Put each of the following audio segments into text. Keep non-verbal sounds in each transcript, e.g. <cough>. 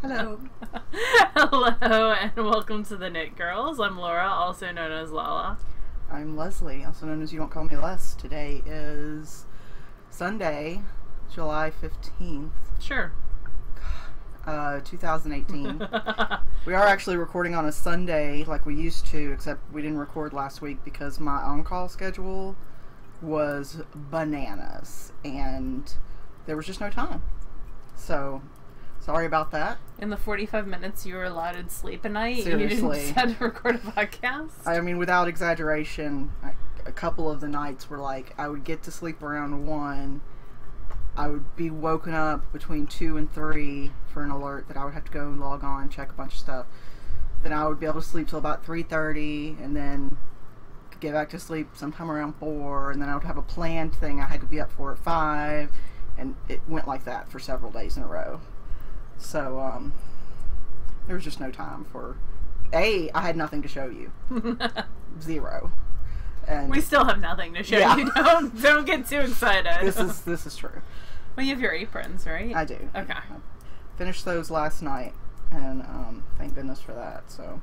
Hello. <laughs> Hello and welcome to the Knit Girls. I'm Laura, also known as Lala. I'm Leslie, also known as You Don't Call Me Les. Today is Sunday, July 15th, Sure. uh, 2018. <laughs> we are actually recording on a Sunday like we used to, except we didn't record last week because my on call schedule was bananas and there was just no time. So, sorry about that. In the 45 minutes you were allotted sleep a night, you Seriously. didn't <laughs> decide to record a podcast. I mean, without exaggeration, I- a couple of the nights were like I would get to sleep around one. I would be woken up between two and three for an alert that I would have to go and log on, check a bunch of stuff. Then I would be able to sleep till about three thirty, and then get back to sleep sometime around four. And then I would have a planned thing I had to be up for at five, and it went like that for several days in a row. So um, there was just no time for. A, I had nothing to show you <laughs> zero. And we still have nothing to show Yeah. you. <laughs> Don't don't get too excited. this is this is true. well, you have your aprons, right? I do. Okay. I finished those last night, and um, thank goodness for that. So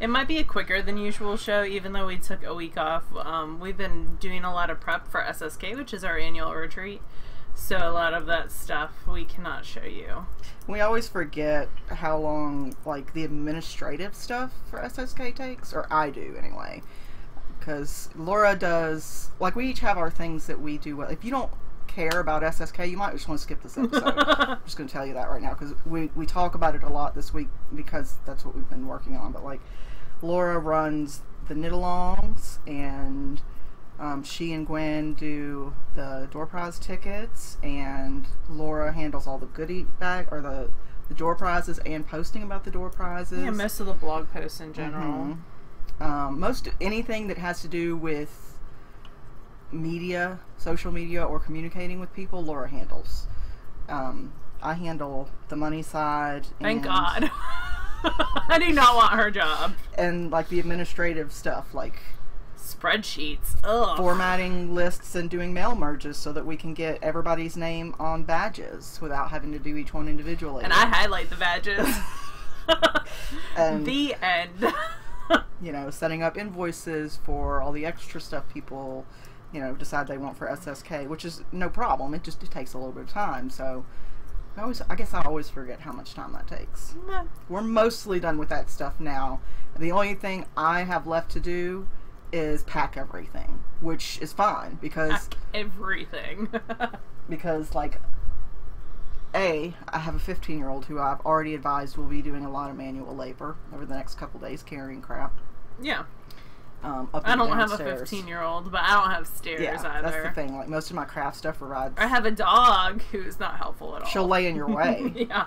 It might be a quicker than usual show, even though we took a week off. Um, we've been doing a lot of prep for SSK, which is our annual retreat. So a lot of that stuff we cannot show you. we always forget how long like the administrative stuff for SSK takes, or I do anyway. Because Laura does like we each have our things that we do. well. If you don't care about SSK, you might just want to skip this episode. <laughs> I'm just going to tell you that right now because we, we talk about it a lot this week because that's what we've been working on. But like, Laura runs the knit alongs, and um, she and Gwen do the door prize tickets, and Laura handles all the goodie bag or the the door prizes and posting about the door prizes. yeah, most of the blog posts in general. Mhm. Um, most anything that has to do with media, social media, or communicating with people, Laura handles. Um, I handle the money side. Thank God. <laughs> I do not want her job. And like the administrative stuff, like Spreadsheets. Ugh. formatting lists and doing mail merges, so that we can get everybody's name on badges without having to do each one individually. and I highlight the badges. <laughs> <laughs> And- the end. <laughs> you know, setting up invoices for all the extra stuff people, you know, decide they want for SSK, which is no problem. It just it takes a little bit of time. So I always, I guess I always forget how much time that takes. We're mostly done with that stuff now. The only thing I have left to do is pack everything, which is fine because pack Everything. <laughs> because like a I have a 15 year old who I've already advised will be doing a lot of manual labor over the next couple days carrying crap. yeah. Um, I don't have a 15 year old, but I don't have stairs Yeah, either. that's the thing. Like most of my craft stuff rides. I have a dog who's not helpful at all. She'll lay in your <laughs> way. yeah.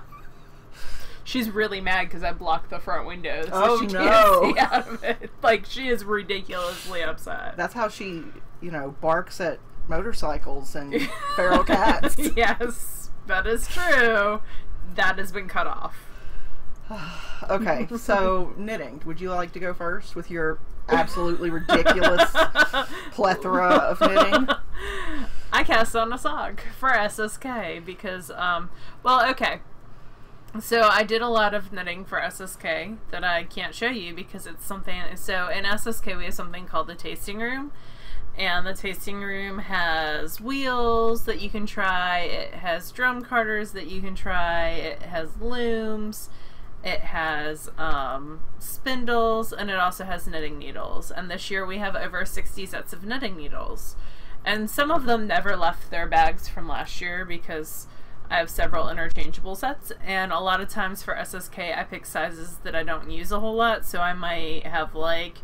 She's really mad because I blocked the front window, so Oh, she can't no. <laughs> see out of it. Like she is ridiculously upset. That's how she, you know, barks at motorcycles and <laughs> feral cats. yes, that is true. That has been cut off. <sighs> okay, so <laughs> knitting. Would you like to go first with your absolutely ridiculous plethora of knitting? I cast on a sock for SSK because, um, well, okay. So I did a lot of knitting for SSK that I can't show you because it's something. So in SSK we have something called the tasting room, and the tasting room has wheels that you can try. It has drum carters that you can try. It has looms. It has um, spindles and it also has knitting needles. And this year we have over 60 sets of knitting needles. And some of them never left their bags from last year because I have several interchangeable sets. And a lot of times for SSK, I pick sizes that I don't use a whole lot. So I might have like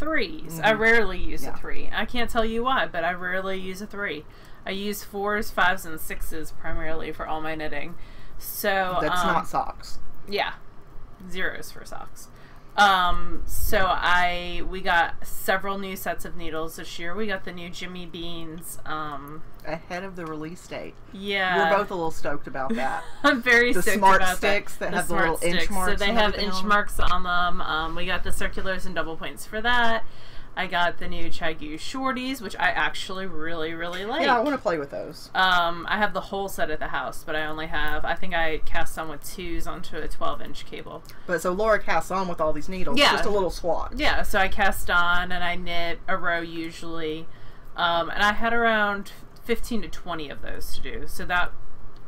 3s I Mhm. rarely use Yeah. a three. I can't tell you why, but I rarely use a three. I use fours, fives, and sixes primarily for all my knitting. So That's um, not socks. yeah, zeros for socks. Um, so I we got several new sets of needles this year. We got the new Jimmy Beans. Um, Ahead of the release date. yeah, We're both a little stoked about that. <laughs> I'm very The stoked smart about sticks that have the smart little inch marks So they have inch marks on them. Um, we got the circulars and double points for that. I got the new ChiaoGoo Shorties, which I actually really, really like. Yeah, I want to play with those. Um, I have the whole set at the house, but I only have. I think I cast on with twos onto a 12 inch cable. But so Laura casts on with all these needles. Yeah. Just a little swatch. Yeah, so I cast on and I knit a row usually, um, and I had around 15 to 20 of those to do. So that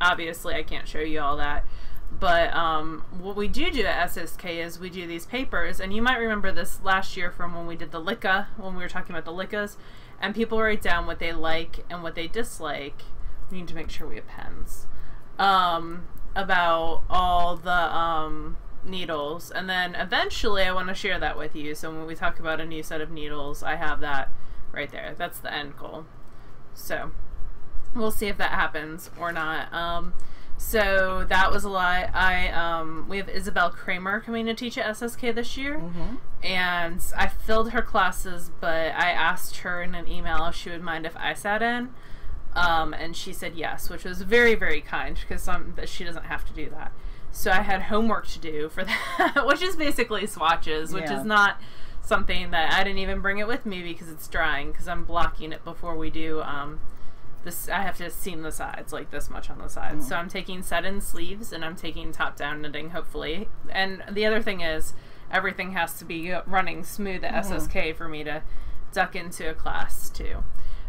obviously I can't show you all that. But um, what we do do at SSK is we do these papers, and you might remember this last year from when we did the Lykke, when we were talking about the Lykkes, and people write down what they like and what they dislike. We need to make sure we have pens. Um, about all the um, needles, and then eventually I want to share that with you. So when we talk about a new set of needles, I have that right there. That's the end goal. So we'll see if that happens or not. Um, so that was a lot. I um, we have Isabell Kraemer coming to teach at SSK this year, Mm-hmm. and I filled her classes, but I asked her in an email if she would mind if I sat in, um, and she said yes, which was very very kind because she doesn't have to do that. So I had homework to do for <laughs> that, which is basically swatches, which Yeah. is not something that I didn't even bring it with me because it's drying because I'm blocking it before we do. Um, this I have to seam the sides like this much on the sides. So I'm taking set in sleeves and I'm taking top down knitting hopefully. And the other thing is everything has to be running smooth at SSK for me to duck into a class too.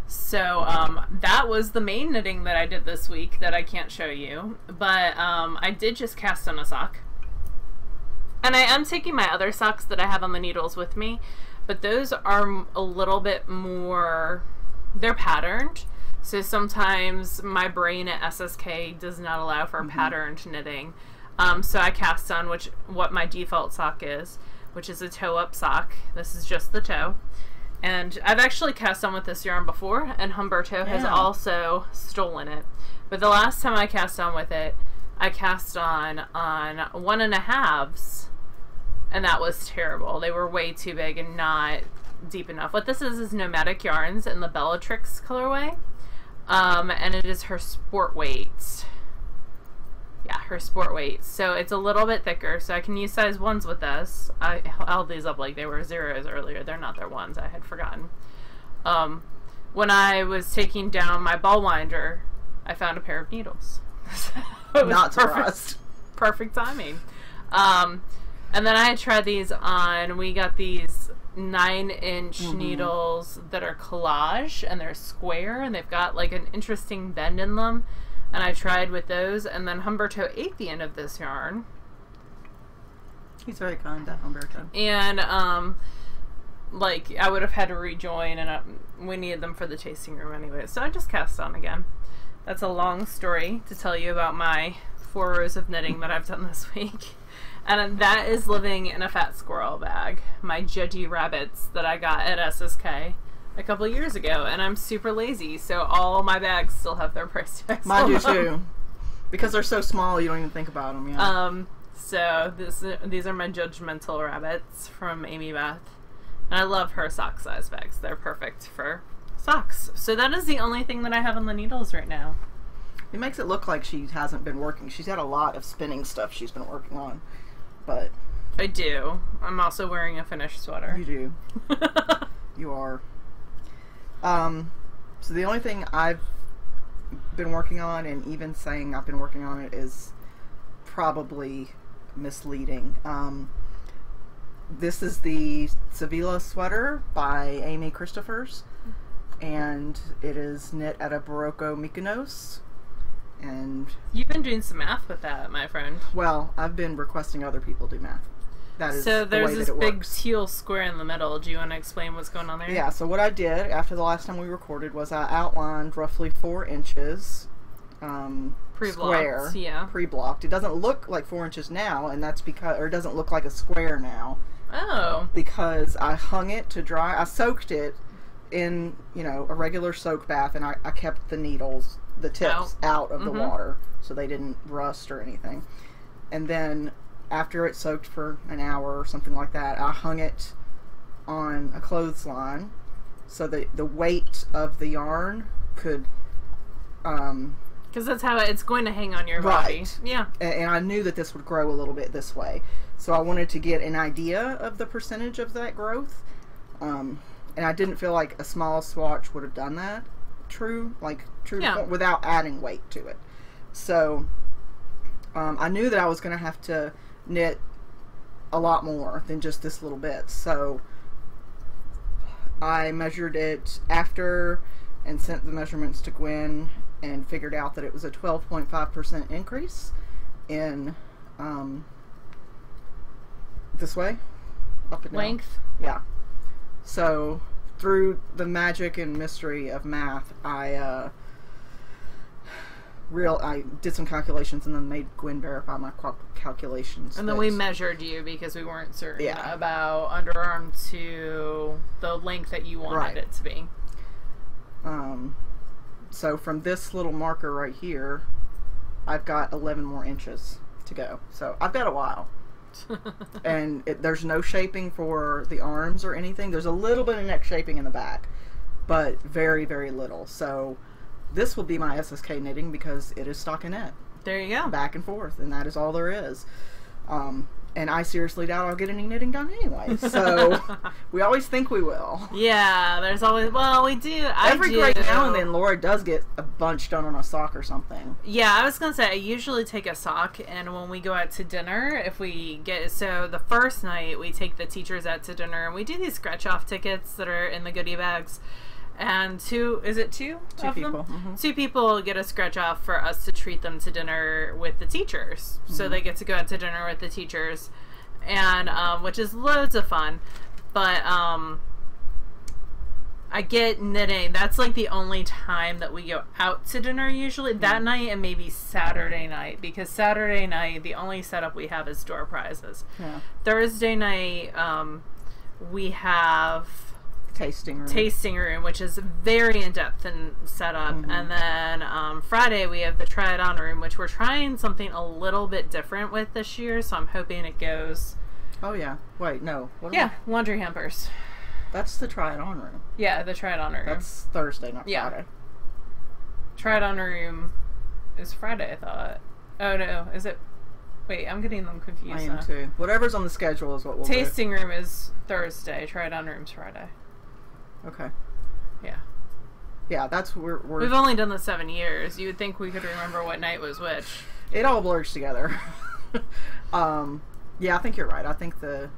So um, that was the main knitting that I did this week that I can't show you. But um, I did just cast on a sock. And I am taking my other socks that I have on the needles with me, but those are a little bit more, they're patterned. So sometimes my brain at SSK does not allow for patterned knitting. Um, so I cast on which what my default sock is, which is a toe up sock. This is just the toe. And I've actually cast on with this yarn before, and Humberto has also stolen it. But the last time I cast on with it, I cast on on one and a halves, and that was terrible. They were way too big and not deep enough. What this is is Nomadic Yarns in the Bellatrix colorway, um, and it is her sport weight. Yeah, her sport weight. So it's a little bit thicker, so I can use size ones with this. I held these up like they were zeros earlier. They're not their ones. I had forgotten. Um, when I was taking down my ball winder, I found a pair of needles. <laughs> Not perfect perfect timing. Um, and then I tried these on. We got these nine inch Mm-hmm. needles that are Kollage and they're square and they've got like an interesting bend in them. And I tried with those. And then Humberto ate the end of this yarn. He's very kind, that Humberto. And um, like I would have had to rejoin, and uh, we needed them for the tasting room anyway. So I just cast on again. That's a long story to tell you about my four rows of knitting that I've done this <laughs> week. And that is living in a fat squirrel bag. My judgy rabbits that I got at SSK a couple years ago, and I'm super lazy, so all my bags still have their <laughs> price tags. Mine on do them. too. Because they're so small, you don't even think about them. Yeah. Um, so this these are my judgmental rabbits from Amy Beth, and I love her sock size bags. They're perfect for socks. So that is the only thing that I have on the needles right now. it makes it look like she hasn't been working. She's had a lot of spinning stuff she's been working on. But I do. I'm also wearing a finished sweater. you do. <laughs> You are. Um, so the only thing I've been working on, and even saying I've been working on it, is probably misleading. Um, this is the Sevilla sweater by Amy Christoffers, and it is knit at a Berroco Mykonos. And You've been doing some math with that, my friend. well, I've been requesting other people do math. That is So the there's way this big works. teal square in the middle. Do you want to explain what's going on there? Yeah, so what I did after the last time we recorded was I outlined roughly four inches um, Pre-blocked, square, yeah. pre-blocked. It doesn't look like four inches now, and that's because, or it doesn't look like a square now Oh. because I hung it to dry. I soaked it in, you know, a regular soak bath, and I, I kept the needles, the tips, out, of the Mhm. water so they didn't rust or anything. And then after it soaked for an hour or something like that, I hung it on a clothesline so that the weight of the yarn could um, Because that's how it's going to hang on your body. Yeah. and I knew that this would grow a little bit this way. So I wanted to get an idea of the percentage of that growth. Um, and I didn't feel like a small swatch would have done that. True, like true, Yeah. without adding weight to it. So um, I knew that I was going to have to knit a lot more than just this little bit. So I measured it after and sent the measurements to Gwen and figured out that it was a 12.5% increase in um, this way, up and down. Length. Yeah. So through the magic and mystery of math, I uh, real I did some calculations and then made Gwen verify my cal- calculations. And then we measured you because we weren't certain Yeah. about underarm to the length that you wanted Right. it to be. Um, so from this little marker right here, I've got 11 more inches to go. So I've got a while. <laughs> and it, there's no shaping for the arms or anything. There's a little bit of neck shaping in the back, but very, very little. So this will be my SSK knitting because it is stockinette, there you go. back and forth, and that is all there is. Um, and I seriously doubt I'll get any knitting done anyway. So <laughs> we always think we will. Yeah, there's always well, we do. I Every do. great now and then, Laura does get a bunch done on a sock or something. Yeah, I was gonna say I usually take a sock, and when we go out to dinner, if we get so the first night we take the teachers out to dinner, and we do these scratch off tickets that are in the goodie bags, and two is it two Two people. mhm. Two people get a scratch off for us to treat them to dinner with the teachers, so they get to go out to dinner with the teachers, and um, which is loads of fun. But um, I get knitting. That's like the only time that we go out to dinner usually. That night and maybe Saturday night because Saturday night the only setup we have is door prizes. Yeah. Thursday night um, we have Tasting room. tasting room, which is very in depth and set up. Mhm. And then um, Friday we have the try it on room, which we're trying something a little bit different with this year. So I'm hoping it goes. Oh yeah. Wait, no. What Yeah, laundry hampers. That's the try it on room. Yeah, the try it on room. That's Thursday, not Yeah. Friday. try it on room is Friday. I thought. Oh no, is it? Wait, I'm getting them confused. I am now. too. Whatever's on the schedule is what we'll do. Tasting room is Thursday. Try it on room's Friday. Okay. Yeah. Yeah, that's where we're. We've only done the seven years. You would think we could remember what night was which. it all blurs together. <laughs> um, yeah, I think you're right. I think the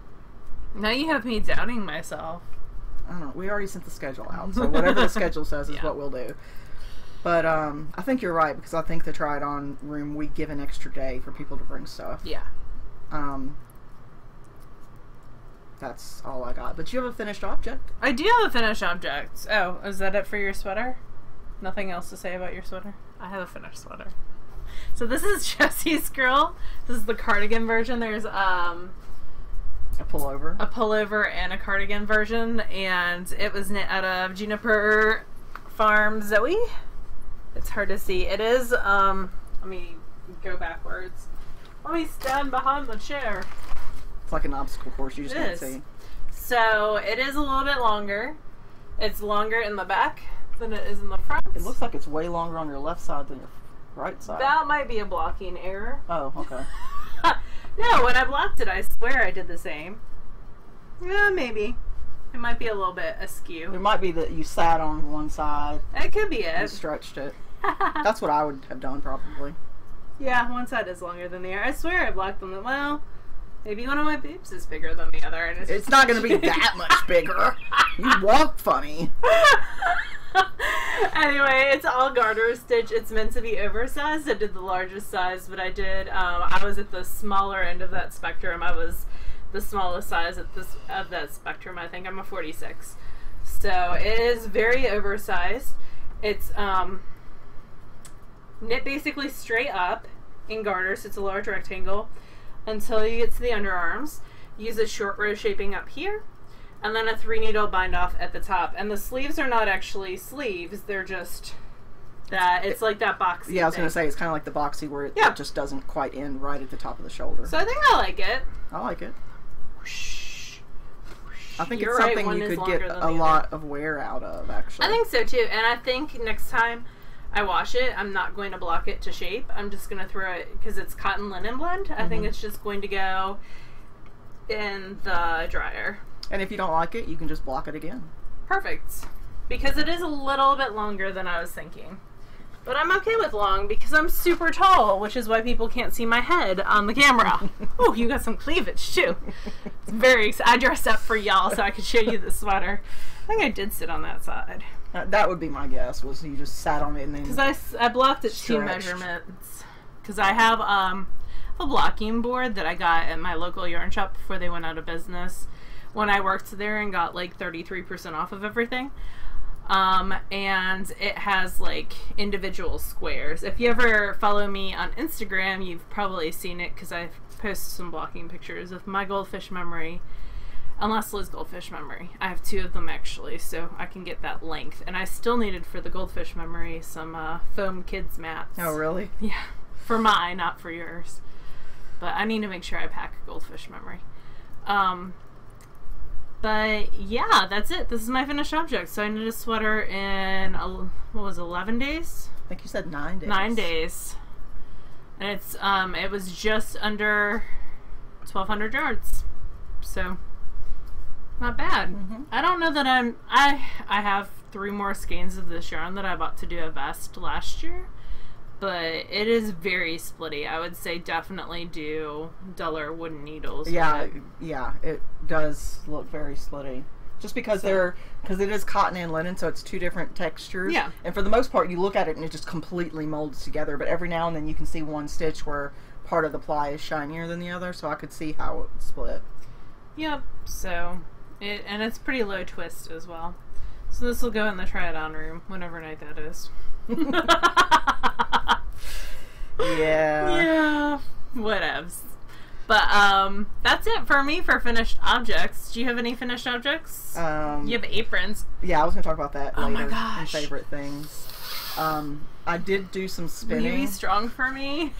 Now you have me doubting myself. I don't know. We already sent the schedule out, so whatever the schedule says is <laughs> Yeah. what we'll do. But um, I think you're right because I think the try it on room we give an extra day for people to bring stuff. Yeah. Um, that's all I got. But you have a finished object. I do have a finished object. Oh, is that it for your sweater? Nothing else to say about your sweater? I have a finished sweater. So this is <laughs> Jesse's girl. This is the cardigan version. There's um A pullover. a pullover and a cardigan version, and it was knit out of Juniper Farm Zoe. It's hard to see. It is. Um, let me go backwards. Let me stand behind the chair. It's like an obstacle course. You just It can't is. see. So it is a little bit longer. It's longer in the back than it is in the front. It looks like it's way longer on your left side than your right side. that might be a blocking error. oh, okay. <laughs> no, when I blocked it, I swear I did the same. Yeah, maybe. It might be a little bit askew. It might be that you sat on one side It could be and it. stretched it. <laughs> That's what I would have done probably. yeah, one side is longer than the other. I swear I blocked them. Well, maybe one of my boobs is bigger than the other. And it's, It's not going to be that much bigger. <laughs> You walk funny. <laughs> anyway, it's all garter stitch. It's meant to be oversized. I did the largest size, but I did. Um, I was at the smaller end of that spectrum. I was the smallest size at this of that spectrum. I think I'm a 46. So it is very oversized. It's um, knit basically straight up in garter, so it's a large rectangle until you get to the underarms. Use a short row shaping up here, and then a three needle bind off at the top. And the sleeves are not actually sleeves; they're just that. It's like that boxy. Yeah, I was thing. going to say it's kind of like the boxy where it Yeah. just doesn't quite end right at the top of the shoulder. So I think I like it. I like it. I think You're it's something you could get a lot of wear out of, actually. I think so too, and I think next time I wash it, I'm not going to block it to shape. I'm just going to throw it because it's cotton linen blend. I think Mhm. it's just going to go in the dryer. And if you don't like it, you can just block it again. Perfect. Because it is a little bit longer than I was thinking. But I'm okay with long because I'm super tall, which is why people can't see my head on the camera. <laughs> oh, you got some cleavage too. It's very. I dressed up for y'all so I could show you the sweater. I think I did sit on that side Uh, that would be my guess. Was you just sat on it and then because I, I blocked it two measurements. Because I have um a blocking board that I got at my local yarn shop before they went out of business. When I worked there and got like 33% off of everything. Um, and it has like individual squares. If you ever follow me on Instagram, you've probably seen it because I've posted some blocking pictures of my goldfish memory and Liz goldfish memory. I have two of them actually, so I can get that length. And I still needed for the goldfish memory some uh, foam kids mats. Oh really? Yeah, for mine, not for yours. But I need to make sure I pack a goldfish memory. Um, but yeah, that's it. This is my finished object. So I knit a sweater in what was it, eleven days, I think you said nine days. nine days, and it's um it was just under twelve hundred yards. So not bad. Mhm. I don't know that I'm I I have three more skeins of this yarn that I bought to do a vest last year. But it is very splitty. I would say definitely do duller wooden needles. Yeah, it. yeah, it does look very slutty. Just because they're because it is cotton and linen, so it's two different textures. Yeah. And for the most part, you look at it and it just completely molds together. But every now and then, you can see one stitch where part of the ply is shinier than the other, so I could see how it would split. Yep. So it and it's pretty low twist as well. So this will go in the try it on room, whatever night that is. <laughs> Yeah. yeah. Whatevs. But um that's it for me for finished objects. Do you have any finished objects? Um, you have aprons. yeah, I was gonna talk about that Oh my later. in gosh. favorite things. Um, I did do some Will you be strong for me?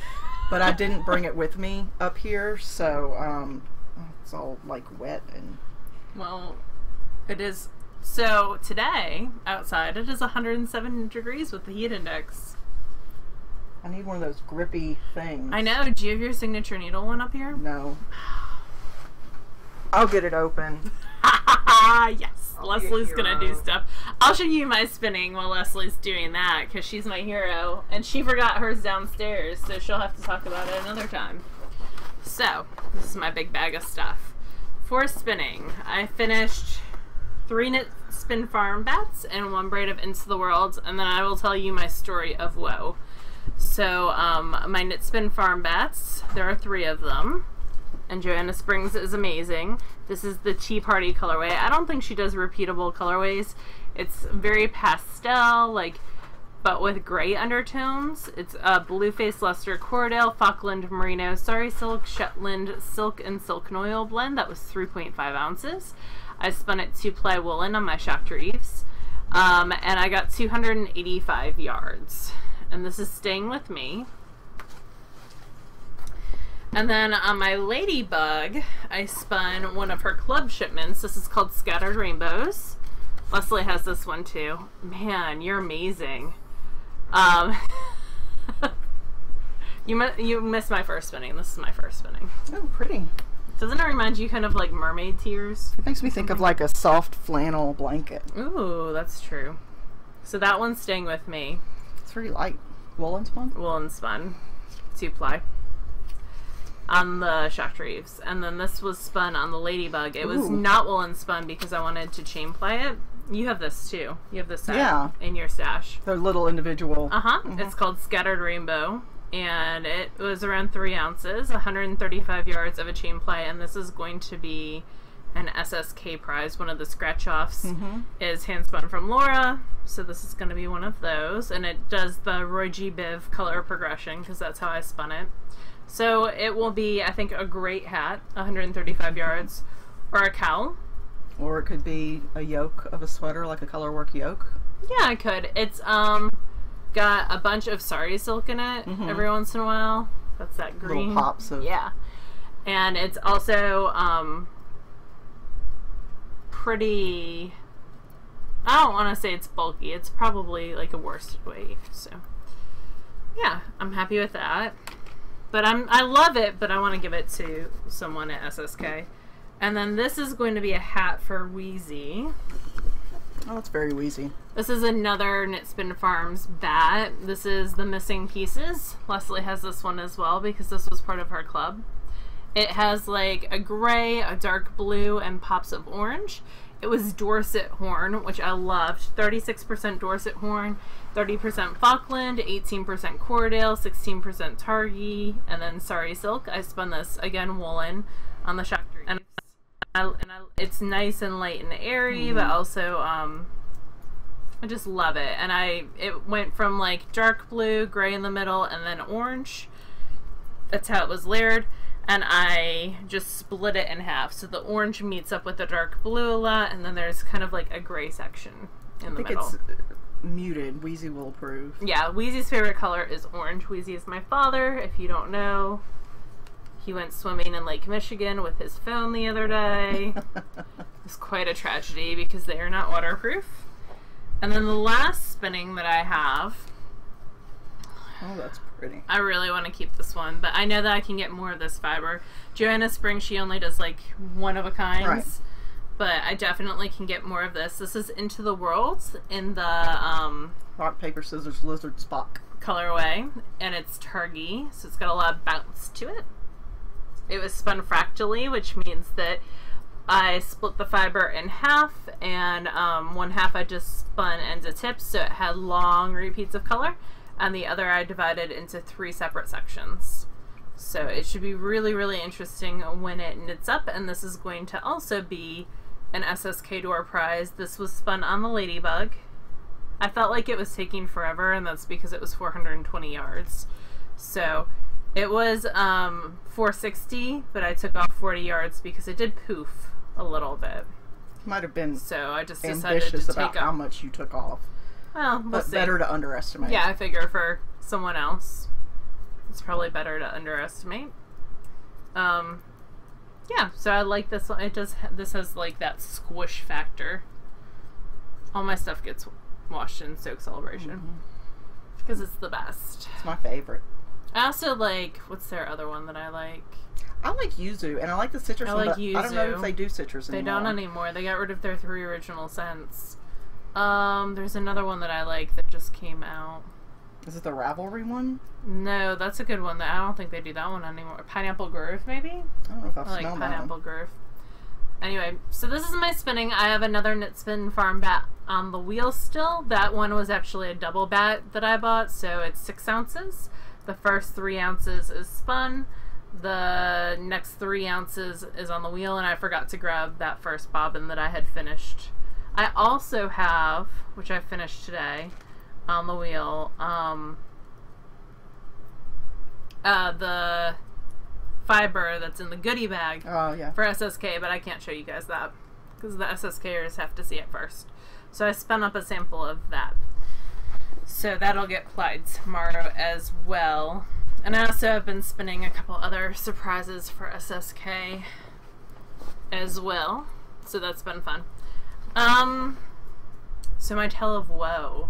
but I didn't bring it with me up here, so um, it's all like wet and Well, it is. So today, outside, it is 107 degrees with the heat index. I need one of those grippy things. I know. Do you have your signature needle one up here? No. I'll get it open. <laughs> yes. I'll Leslie's gonna do stuff. I'll show you my spinning while Leslie's doing that because she's my hero and she forgot hers downstairs, so she'll have to talk about it another time. So, this is my big bag of stuff. For spinning, I finished three knit spin farm bats and one braid of Into the Whirled, and then I will tell you my story of woe. So, um, my knit spin farm bats, there are three of them and Joanna Springs is amazing. This is the Tea Party colorway. I don't think she does repeatable colorways. It's very pastel, like, but with gray undertones. It's a Blueface Leicester Corriedale, Falkland Merino, Sari Silk, Shetland Silk, and Silk Noil blend. That was 3.5 ounces. I spun it two ply woolen on my Schacht Reeves. Um, and I got 285 yards. And this is staying with me. And then on my Ladybug, I spun one of her club shipments. This is called Scattered Rainbows. Leslie has this one too. Man, you're amazing. Um, <laughs> you mi- you missed my first spinning. This is my first spinning. Oh, pretty. Doesn't it remind you kind of like mermaid tears? It makes me think of like a soft flannel blanket. Ooh, that's true. So that one's staying with me. It's very light. Woolen spun? woolen spun, two ply, on the Reeves. And then this was spun on the Ladybug. It was Ooh. not woolen spun because I wanted to chain ply it. You have this too. You have this set Yeah. in your stash. They're little individual. Uh huh. It's called Scattered Rainbow. And it was around three ounces, 135 yards of a chain ply. And this is going to be an SSK prize. One of the scratch offs Mhm. is handspun from Laura. So this is going to be one of those. And it does the Roy G. Biv color progression because that's how I spun it. So it will be, I think, a great hat, 135 yards, or a cowl. Or it could be a yoke of a sweater, like a colorwork yoke. Yeah, I could. It's um got a bunch of sari silk in it Mhm. every once in a while. That's that green. Little pops of. Yeah. And it's also um pretty I don't want to say it's bulky. It's probably like a worsted weight. So yeah, I'm happy with that. But I'm I love it, but I want to give it to someone at SSK. And then this is going to be a hat for Wheezy. Oh, it's very wheezy. This is another Knitspin Farms bat. This is the Missing Pieces. Leslie has this one as well because this was part of her club. It has like a gray, a dark blue, and pops of orange. It was Dorset horn, which I loved. 36% Dorset horn, 30% Falkland, 18% Corriedale, 16% Targhee, and then Sari Silk. I spun this, again, woolen on the. And, I, and I, it's nice and light and airy, mm-hmm. but also um, I just love it. And I it went from like dark blue, gray in the middle, and then orange. That's how it was layered and I just split it in half. So the orange meets up with the dark blue a lot, and then there's kind of like a gray section in I the middle. It's muted. Wheezy will approve. Yeah, Wheezy's favorite color is orange. Wheezy is my father, if you don't know. He went swimming in Lake Michigan with his phone the other day. <laughs> it's quite a tragedy because they are not waterproof. And then the last spinning that I have. Oh, that's pretty. I really want to keep this one, but I know that I can get more of this fiber. Joanna Spring, she only does like one of a kind. Right. But I definitely can get more of this. This is Into the Whirled in the um, rock paper scissors lizard Spock colorway, and it's Targhee, so it's got a lot of bounce to it. It was spun fractally, which means that I split the fiber in half, and um, one half I just spun ends to tips, so it had long repeats of color and the other I divided into three separate sections. So it should be really, really interesting when it knits up, and this is going to also be an SSK door prize. This was spun on the Ladybug. I felt like it was taking forever, and that's because it was 420 yards. So it was um, 460, but I took off 40 yards because it did poof a little bit. Might have been so I just decided to take how much you took off. Well, we'll but see. better to underestimate. Yeah, I figure for someone else, it's probably better to underestimate. Um, yeah. So I like this one. It does. This has like that squish factor. All my stuff gets washed in Soak Celebration because mm-hmm. it's the best. It's my favorite. I also like what's their other one that I like. I like yuzu, and I like the citrus I like one. Yuzu. I don't know if they do citrus anymore. They don't anymore. They got rid of their three original scents. Um, there's another one that I like that just came out. Is it the Ravelry one? No, that's a good one. That I don't think they do that one anymore. Pineapple Grove, maybe. I don't know if I've I like Pineapple Grove. Anyway, so this is my spinning. I have another knit spin Farm bat on the wheel still. That one was actually a double bat that I bought, so it's six ounces. The first three ounces is spun. The next three ounces is on the wheel, and I forgot to grab that first bobbin that I had finished I also have, which I finished today on the wheel, um, uh, the fiber that's in the goodie bag oh, yeah. for SSK, but I can't show you guys that because the SSKers have to see it first. So I spun up a sample of that. So that'll get applied tomorrow as well. And I also have been spinning a couple other surprises for SSK as well. So that's been fun. Um, so my tale of woe.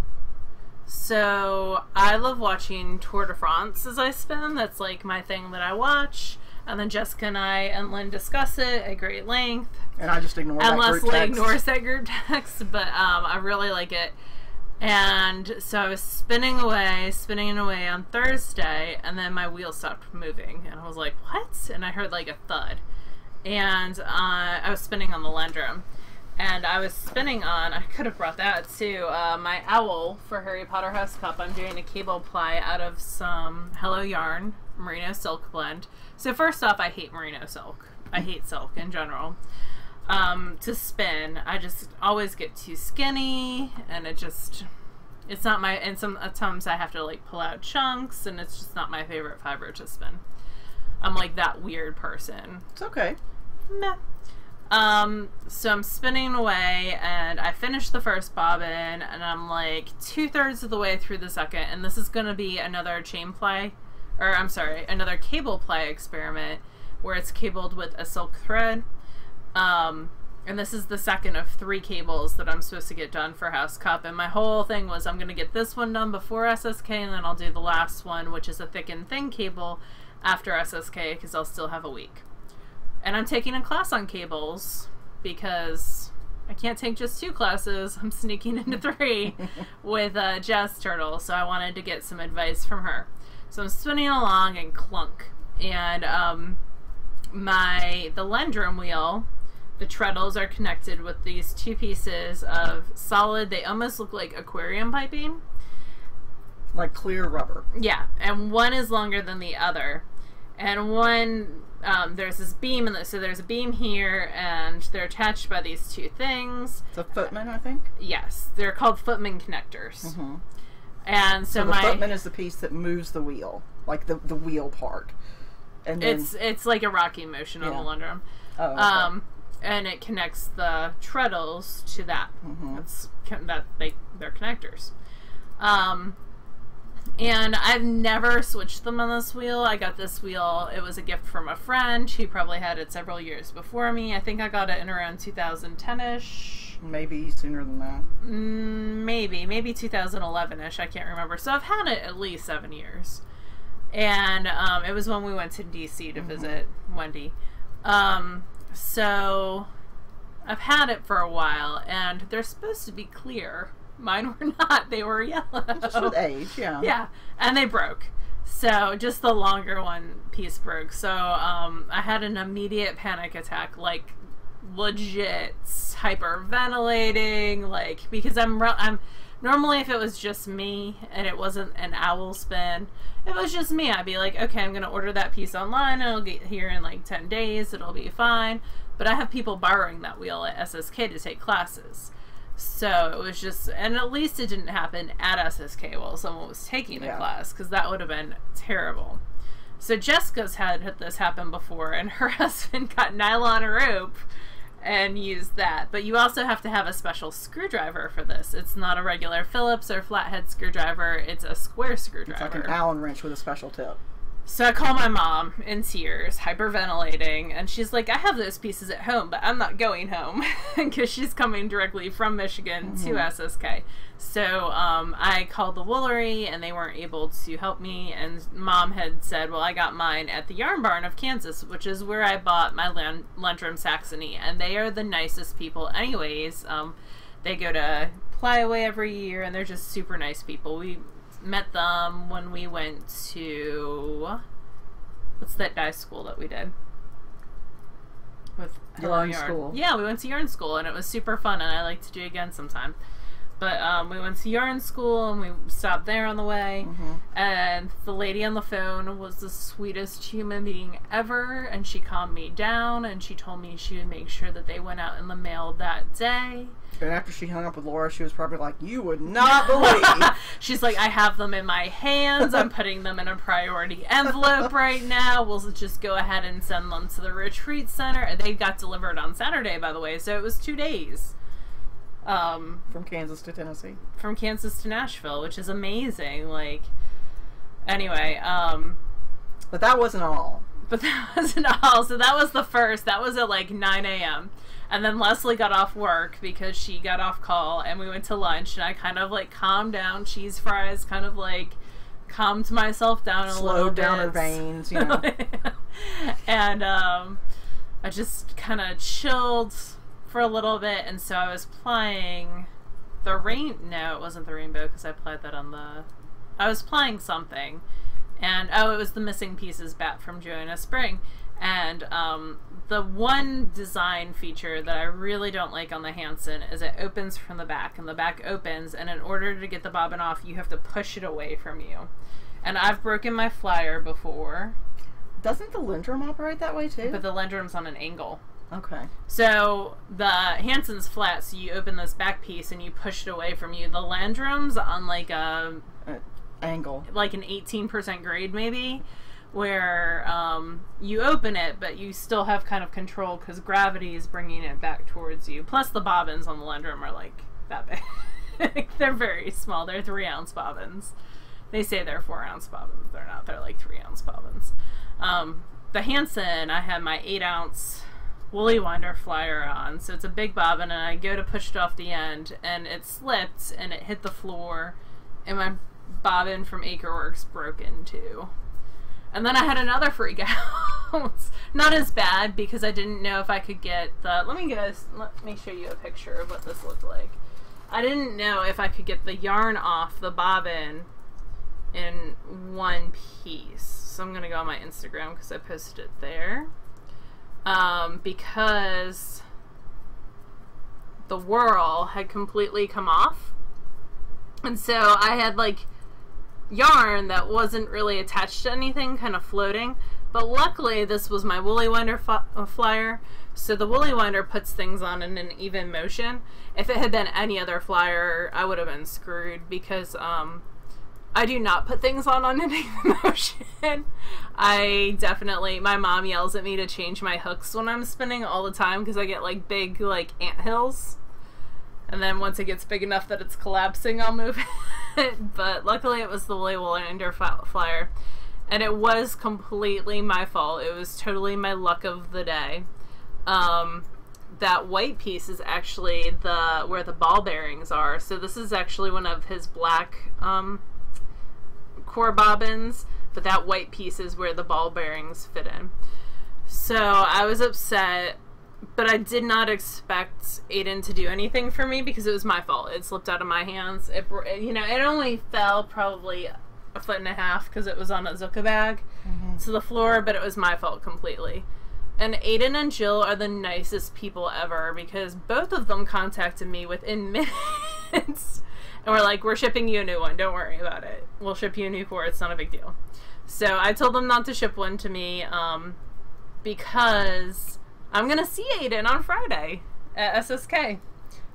So I love watching Tour de France as I spin. That's like my thing that I watch. And then Jessica and I and Lynn discuss it at great length. And I just ignore and that Leslie ignores that group <laughs> text, but um, I really like it. And so I was spinning away, spinning away on Thursday, and then my wheel stopped moving, and I was like, "What?" And I heard like a thud, and uh, I was spinning on the Lendrum and I was spinning on, I could have brought that too, uh, my owl for Harry Potter House Cup. I'm doing a cable ply out of some Hello Yarn merino silk blend. So first off, I hate merino silk. I hate silk in general. Um, to spin, I just always get too skinny, and it just, it's not my, and sometimes I have to like pull out chunks, and it's just not my favorite fiber to spin. I'm like that weird person. It's okay. Meh. Um, so I'm spinning away, and I finished the first bobbin, and I'm like two thirds of the way through the second, and this is gonna be another chain ply, or I'm sorry, another cable ply experiment where it's cabled with a silk thread. Um, and this is the second of three cables that I'm supposed to get done for House Cup. And my whole thing was I'm gonna get this one done before SSK, and then I'll do the last one, which is a thick and thin cable, after SSK, because I'll still have a week and I'm taking a class on cables because I can't take just two classes. I'm sneaking into <laughs> three with uh, Jazz Turtle, so I wanted to get some advice from her. So I'm spinning along and clunk, and um, my the Lendrum wheel, the treadles are connected with these two pieces of solid. They almost look like aquarium piping. Like clear rubber. Yeah, and one is longer than the other, and one um, there's this beam, and so there's a beam here, and they're attached by these two things. It's a footman, I think. Yes, they're called footman connectors. Mm-hmm. And so, So the my footman is the piece that moves the wheel, like the the wheel part. And then, it's it's like a rocking motion on Yeah. the Lendrum. oh, okay. Um, and it connects the treadles to that. Mhm. That's that they they're connectors. Um, and I've never switched them on this wheel. I got this wheel. It was a gift from a friend. She probably had it several years before me. I think I got it in around 2010ish. maybe sooner than that. Mm, maybe, maybe 2011ish. I can't remember. So I've had it at least seven years, and um, it was when we went to DC to visit Wendy. Um, so I've had it for a while, and they're supposed to be clear. Mine <laughs> were not. They were yellow. Just with age, yeah. <laughs> Yeah, and they broke. So just the longer one piece broke. So um, I had an immediate panic attack, like legit hyperventilating, like because I'm I'm normally if it was just me and it wasn't an owl spin, if it was just me, I'd be like, okay, I'm gonna order that piece online. It'll get here in like ten days. It'll be fine. But I have people borrowing that wheel at SSK to take classes. So it was just, and at least it didn't happen at SSK while someone was taking the Yeah. class, because that would have been terrible. So Jessica's had this happen before, and her <laughs> husband got nylon rope and use that. But you also have to have a special screwdriver for this. It's not a regular Phillips or flathead screwdriver, it's a square screwdriver. It's like an Allen wrench with a special tip. So I call my mom in tears, hyperventilating, and she's like, I have those pieces at home, but I'm not going home <laughs> because she's coming directly from Michigan to SSK. So um, I called the Woolery, and they weren't able to help me. And mom had said, Well, I got mine at the Yarn Barn of Kansas, which is where I bought my Lan- Lendrum Saxony, and they are the nicest people, anyways. Um, they go to Plyaway every year, and they're just super nice people. We met them when we went to what's that dye school that we did with Hello Yarn School. Yeah, we went to yarn school and it was super fun, and I like to do again sometime. But um, we went to yarn school and we stopped there on the way. Mm-hmm. And the lady on the phone was the sweetest human being ever, and she calmed me down and she told me she would make sure that they went out in the mail that day. And after she hung up with Laura, she was probably like, "You would not believe." <laughs> She's like, I have them in my hands. I'm putting them in a priority envelope right now. We'll just go ahead and send them to the retreat center. They got delivered on Saturday, by the way, so it was two days um, From Kansas to Tennessee. from Kansas to Nashville, which is amazing. Like, anyway, um, But that wasn't all. but <laughs> that wasn't all. So that was the first. That was at like 9 a.m. And then Leslie got off work because she got off call, and we went to lunch. And I kind of like calmed down, cheese fries, kind of like calmed myself down a little Slowed down her bit. veins, you <laughs> know. and um, I just kind of chilled for a little bit, and so I was playing the rain. No, it wasn't the rainbow because I played that on the. I was playing something, and oh, it was the missing pieces bat from Joanna Spring, and um, the one design feature that I really don't like on the Hansen is it opens from the back, and the back opens, and in order to get the bobbin off, you have to push it away from you. And I've broken my flyer before, Doesn't the Lendrum operate that way too? but the Lendrum's on an angle. okay. So the Hansen's flat, so you open this back piece and you push it away from you. The Lendrum's on like a Uh, angle. like an 18% grade maybe where um, you open it but you still have kind of control because gravity is bringing it back towards you. Plus the bobbins on the Lendrum are like that big. <laughs> They're very small. They're three ounce bobbins. They say they're four ounce bobbins. They're not. They're like three ounce bobbins. Um, the Hansen I had my eight ounce WooLee Winder flyer on. So it's a big bobbin and I go to push it off the end and it slipped and it hit the floor and my bobbin from Akerworks broke in two. And then I had another freak out. <laughs> Not as bad because I didn't know if I could get the. Let me guess. Let me show you a picture of what this looked like. I didn't know if I could get the yarn off the bobbin in one piece. So I'm gonna go on my Instagram because I posted it there. Um, because the whirl had completely come off. And so I had like yarn that wasn't really attached to anything, kind of floating. But luckily, this was my WooLee Winder uh, flyer, so the WooLee Winder puts things on in an even motion. If it had been any other flyer, I would have been screwed because um, I do not put things on on an <laughs> even motion. I definitely, my mom yells at me to change my hooks when I'm spinning all the time because I get like big like ant hills. And then once it gets big enough that it's collapsing, I'll move <laughs> it. but luckily, it was the WooLee Winder flyer and it was completely my fault. It was totally my luck of the day. Um, that white piece is actually the where the ball bearings are. So this is actually one of his black um, core bobbins, but that white piece is where the ball bearings fit in. So I was upset, but I did not expect Aiden to do anything for me because it was my fault. It slipped out of my hands. It, you know, it only fell probably a foot and a half because it was on a Zuca bag mm-hmm. to the floor, but it was my fault completely. And Aiden and Jill are the nicest people ever because both of them contacted me within <laughs> minutes and were like, We're shipping you a new one. Don't worry about it. We'll ship you a new core. It's not a big deal. So I told them not to ship one to me um, because I'm going to see Aiden on Friday at SSK.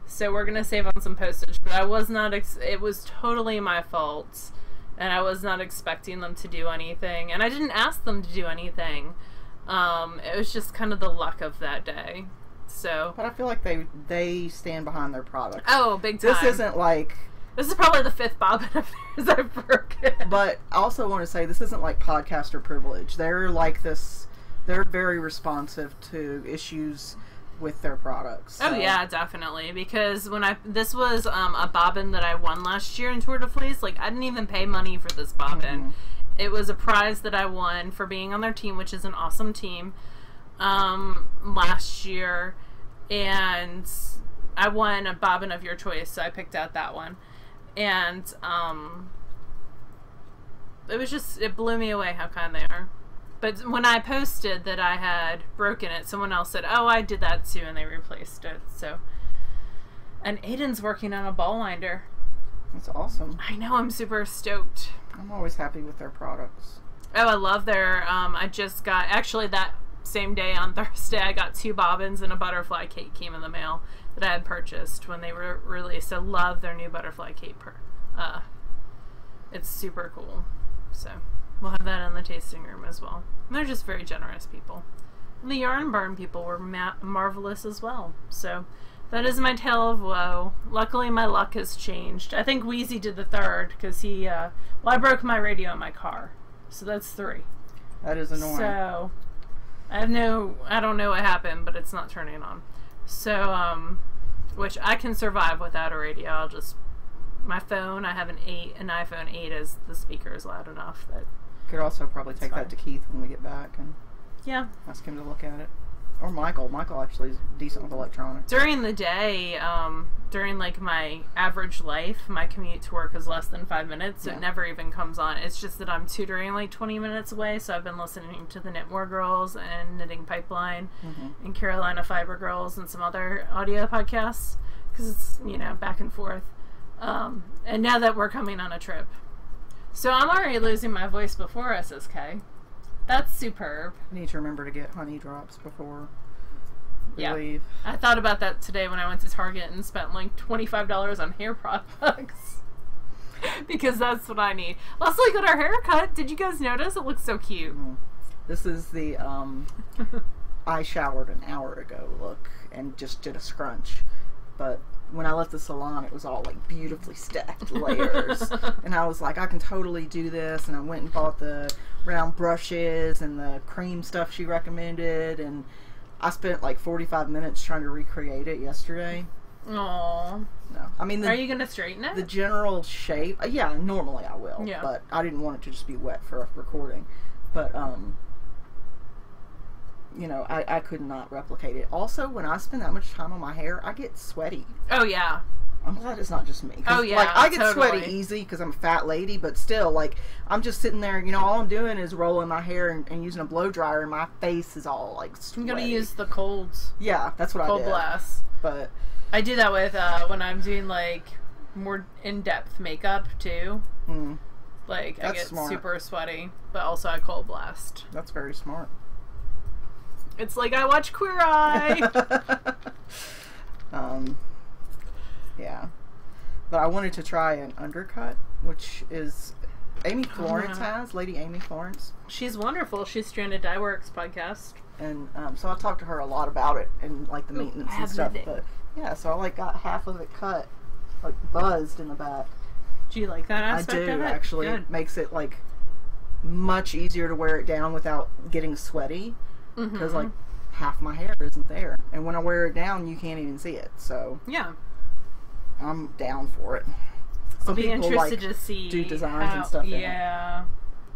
So we're going to save on some postage. But I was not, ex- it was totally my fault and I was not expecting them to do anything, and I didn't ask them to do anything. Um, it was just kind of the luck of that day. So, but I feel like they they stand behind their product. Oh, big time! This isn't like this is probably the fifth bobbin of theirs I've broken. But I also want to say this isn't like podcaster privilege. They're like this. They're very responsive to issues with their products. Oh, so. Oh yeah, definitely. Because when I this was um, a bobbin that I won last year in Tour de Fleece. Like I didn't even pay money for this bobbin. Mm-hmm. It was a prize that I won for being on their team, which is an awesome team. Um, last year, and I won a bobbin of your choice, so I picked out that one. And um, it was just it blew me away how kind they are. But when I posted that I had broken it, someone else said, "Oh, I did that too," and they replaced it. So, and Aiden's working on a ball winder. That's awesome. I know. I'm super stoked. I'm always happy with their products. Oh, I love their. Um, I just got actually that same day on <laughs> Thursday. I got two bobbins and a butterfly cake came in the mail that I had purchased when they were released. I love their new butterfly cake. Per, uh, it's super cool. So. We'll have that in the tasting room as well. And they're just very generous people. And the Yarn Barn people were ma- marvelous as well. So that is my tale of woe. Luckily, my luck has changed. I think Wheezy did the third because he, uh, well, I broke my radio in my car. So that's three. That is annoying. So I have no, I don't know what happened, but it's not turning on. So, um, which I can survive without a radio. I'll just, my phone, I have an 8, an iPhone 8 as the speaker is loud enough that could also probably take that to Keith when we get back and yeah, ask him to look at it. Or Michael. Michael actually is decent with electronics. During the day, um, during like my average life, my commute to work is less than five minutes, so yeah. it never even comes on. It's just that I'm tutoring like 20 minutes away, so I've been listening to the Knitmore Girls and Knitting Pipeline mm-hmm. and Carolina Fiber Girls and some other audio podcasts because it's you know back and forth. Um, and now that we're coming on a trip, so I'm already losing my voice before SSK. That's superb. I need to remember to get honey drops before we yeah. leave. I thought about that today when I went to Target and spent like $25 on hair products. <laughs> because that's what I need. Leslie got our haircut. Did you guys notice? It looks so cute. Mm. This is the um, <laughs> I showered an hour ago look and just did a scrunch. But when I left the salon, it was all like beautifully stacked layers. <laughs> and I was like, I can totally do this. And I went and bought the round brushes and the cream stuff she recommended. And I spent like 45 minutes trying to recreate it yesterday. Aww. No. I mean, the, are you going to straighten it? The general shape, uh, yeah, normally I will. Yeah. But I didn't want it to just be wet for a recording. But um, you know, I I could not replicate it. Also, when I spend that much time on my hair, I get sweaty. Oh yeah. I'm glad it's not just me. Oh, yeah, like I get sweaty easy because I'm a fat lady, but still, like I'm just sitting there. You know, all I'm doing is rolling my hair and, and using a blow dryer, and my face is all like I'm gonna use the colds, yeah, that's what cold I cold blast. But I do that with uh, when I'm doing like more in-depth makeup too. mm, Like I get smart. super sweaty, but also I cold blast. that's very smart. It's like I watch Queer Eye. <laughs> um, yeah, but I wanted to try an undercut, which is Amy Florence yeah. has, Lady Amy Florence, She's wonderful. She's Stranded Dye Works podcast. and um, so I talked to her a lot about it and like the maintenance I and stuff. But yeah, so I like got half of it cut, like buzzed in the back. Do you like that I aspect do of it? actually. Good. It makes it like much easier to wear it down without getting sweaty because Mhm. like half my hair isn't there, and when I wear it down, you can't even see it. So yeah, I'm down for it. I'll be interested like, to see do designs and how- stuff in. Yeah,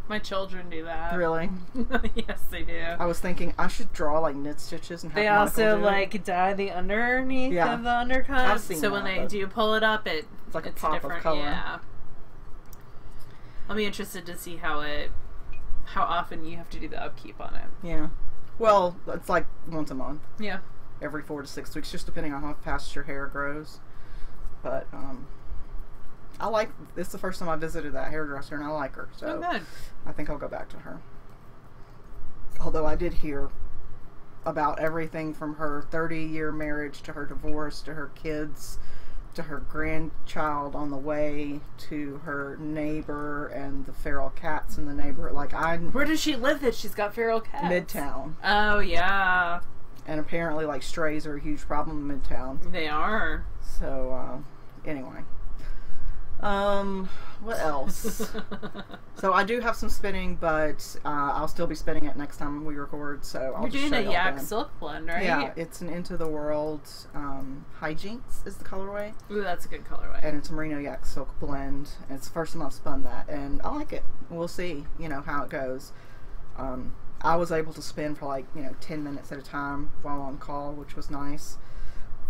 my children do that. Really, <laughs> yes, they do. I was thinking I should draw like knit stitches and have They also do it. like dye the underneath Yeah. of the undercut. So when they do pull it up, it It's like a it's pop of different. color. Yeah. I'll be interested to see how it, how often you have to do the upkeep on it. Yeah. Well, it's like once a month, Yeah. every four to six weeks, just depending on how fast your hair grows. But um, I like. This is the first time I visited that hairdresser, and I like her. So oh. I think I'll go back to her. Although I did hear about everything from her 30 year marriage to her divorce to her kids to her grandchild on the way to her neighbor and the feral cats in the neighborhood. Like, I'm Where does she live that she's got feral cats? Midtown. Oh yeah, And apparently, like, strays are a huge problem in Midtown. they are. So, uh, anyway. Um, what else? <laughs> So I do have some spinning, but uh, I'll still be spinning it next time we record. So I'll You're doing a yak then. silk blend, right? Yeah, it's an Into the Whirled um, Hijinks is the colorway, Ooh, that's a good colorway. and it's a merino yak silk blend. And it's the first time I've spun that, and I like it. We'll see, you know, how it goes. Um, I was able to spin for like you know ten minutes at a time while on call, which was nice.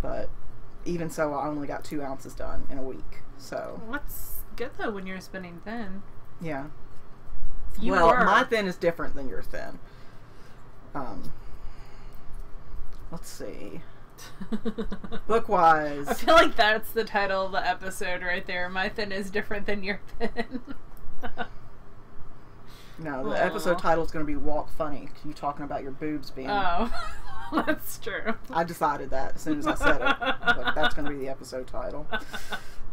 But even so, I only got two ounces done in a week. So What's good though when you're spinning thin? yeah. You well, were. my thin is different than your thin. Um, let's see. <laughs> Book wise, I feel like that's the title of the episode right there. My thin is different than your thin. no, the Aw. episode title is going to be "Walk Funny." You talking about your boobs being? oh, <laughs> that's true. I decided that as soon as I said it. but that's going to be the episode title.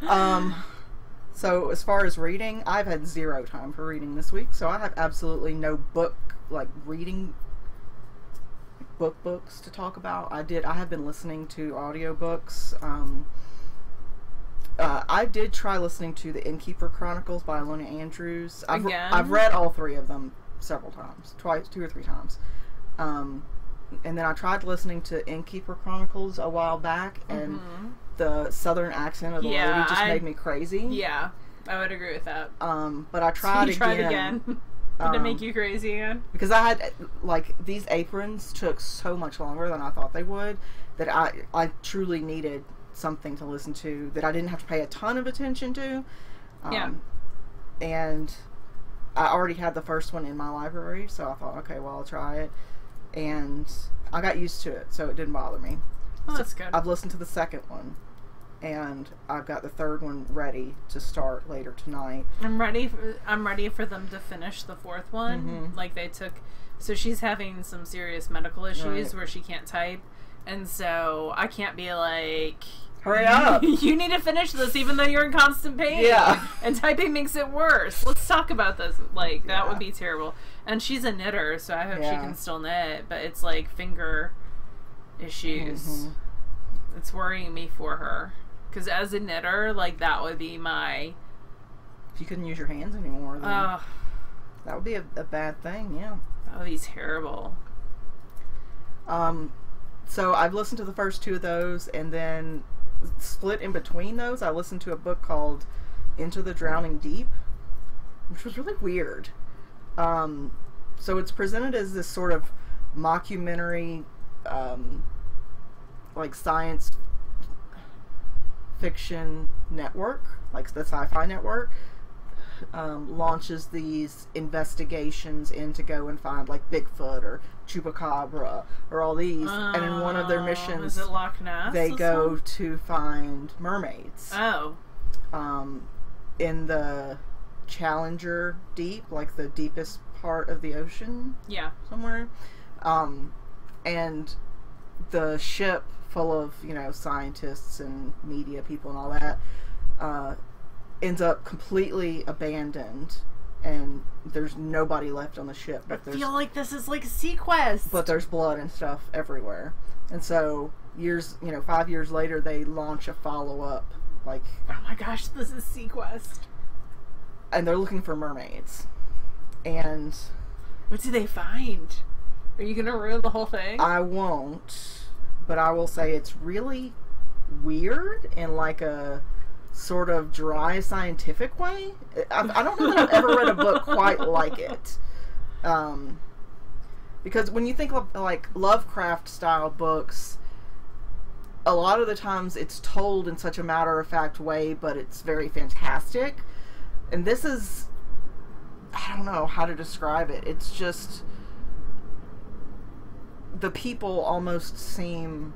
Um, so as far as reading, I've had zero time for reading this week, so I have absolutely no book like reading book books to talk about. I did. I have been listening to audiobooks. Um, uh, I did try listening to the Innkeeper Chronicles by Ilona Andrews. I've, Again? I've read all three of them several times, twice, two or three times. Um, and then I tried listening to Innkeeper Chronicles a while back, and Mhm. the southern accent of the Yeah, lady just I- made me crazy. Yeah, I would agree with that. Um, but I <laughs> tried you tried again. again. <laughs> Did it um, make you crazy again? because I had like these aprons took so much longer than I thought they would that I I truly needed something to listen to that I didn't have to pay a ton of attention to. Um, Yeah. And I already had the first one in my library, so I thought, okay, well, I'll try it. And I got used to it, so it didn't bother me. Oh, that's good. I've listened to the second one, and I've got the third one ready to start later tonight. I'm ready. For, I'm ready for them to finish the fourth one. Mhm. Like they took. So she's having some serious medical issues Right. where she can't type, and so I can't be like. Hurry up! <laughs> you need to finish this, even though you're in constant pain. Yeah. and typing makes it worse. Let's talk about this. Like that Yeah. would be terrible. And she's a knitter, so I hope she can still knit. But it's like finger issues. Mhm. It's worrying me for her. Because as a knitter, like that would be my. If you couldn't use your hands anymore, then Ugh. that would be a, a bad thing. Yeah. That would be terrible. Um, so I've listened to the first two of those, and then split in between those, I listened to a book called Into the Drowning Deep, which was really weird. Um, so it's presented as this sort of mockumentary, um, like science fiction network, like the Sci-Fi Network, um, launches these investigations in to go and find like Bigfoot or Chupacabra or all these. and in one of their Oh, missions, is it Loch Ness? they go one? to find mermaids Oh, um, in the Challenger Deep, like the deepest part of the ocean yeah. somewhere. Um, and the ship full of, you know, scientists and media people and all that uh, ends up completely abandoned and there's nobody left on the ship. But there's feel like this is like a seaQuest. but there's blood and stuff everywhere. And so years, you know, 5 years later they launch a follow-up like oh my gosh, this is seaQuest. and they're looking for mermaids. And What do they find? Are you gonna ruin the whole thing? I won't, but I will say it's really weird and like a sort of dry scientific way. I, I don't know that I've ever read a book quite like it. Um, because when you think of like Lovecraft style books, a lot of the times it's told in such a matter of fact way, but it's very fantastic. And this is, I don't know how to describe it. It's just the people almost seem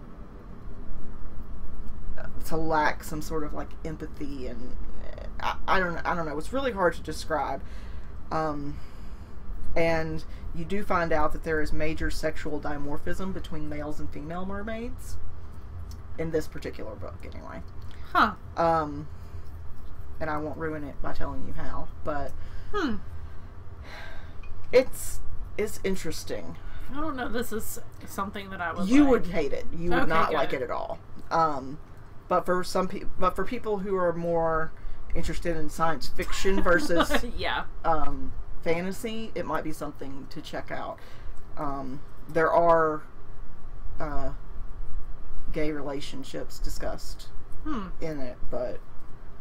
to lack some sort of like empathy and I, I don't I don't know. It's really hard to describe. Um, and you do find out that there is major sexual dimorphism between males and female mermaids in this particular book, anyway. huh. Um, and I won't ruin it by telling you how, but Hmm. it's it's interesting. I don't know. This is something that I would. you like. would hate it. You would Okay, not like it at all. Um, but for some people, but for people who are more interested in science fiction <laughs> versus yeah. um, fantasy, it might be something to check out. Um, there are uh, gay relationships discussed Hmm. in it, but